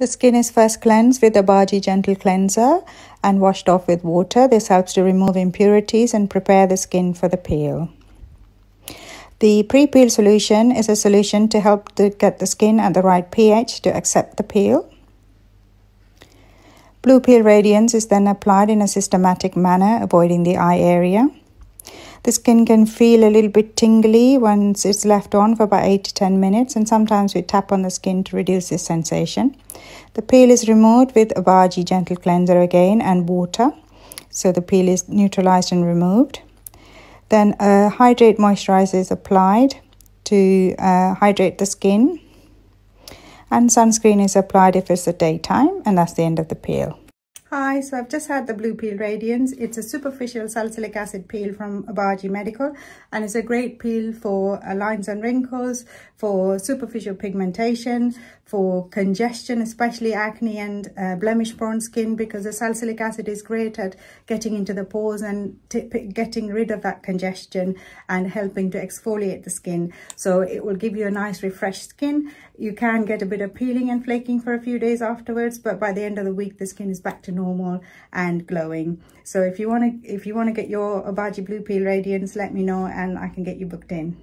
The skin is first cleansed with the Obagi Gentle Cleanser and washed off with water. This helps to remove impurities and prepare the skin for the peel. The pre-peel solution is a solution to help to get the skin at the right pH to accept the peel. Blue peel radiance is then applied in a systematic manner, avoiding the eye area. The skin can feel a little bit tingly once it's left on for about 8 to 10 minutes and sometimes we tap on the skin to reduce this sensation. The peel is removed with Obagi Gentle Cleanser again and water. So the peel is neutralized and removed. Then a hydrate moisturizer is applied to uh, hydrate the skin. And sunscreen is applied if it's the daytime and that's the end of the peel. Hi, so I've just had the Blue Peel Radiance. It's a superficial salicylic acid peel from Obagi Medical and it's a great peel for uh, lines and wrinkles, for superficial pigmentation, for congestion, especially acne and uh, blemish prone skin because the salicylic acid is great at getting into the pores and getting rid of that congestion and helping to exfoliate the skin. So it will give you a nice refreshed skin. You can get a bit of peeling and flaking for a few days afterwards, but by the end of the week, the skin is back to normal and glowing. So if you want to if you want to get your Obagi Blue Peel Radiance, let me know and I can get you booked in.